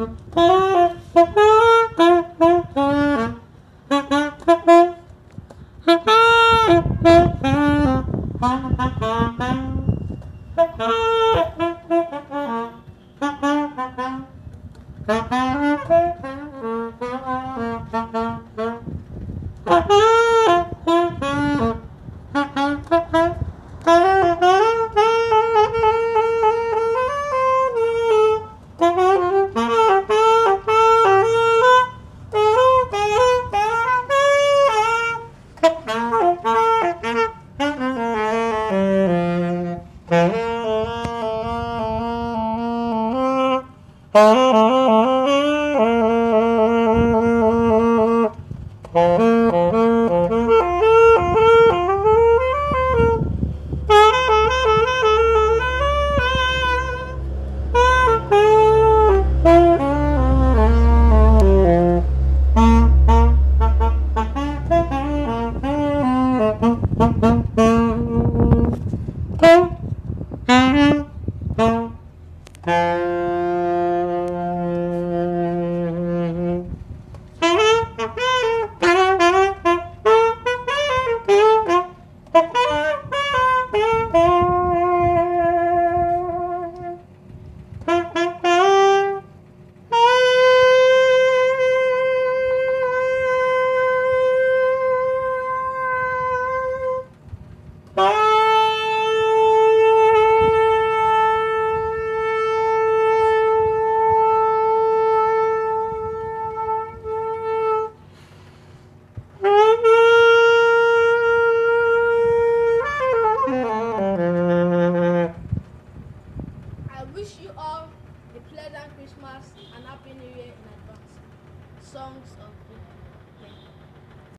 Uh-huh. I wish you all a pleasant Christmas and Happy New Year in advance. Songs of.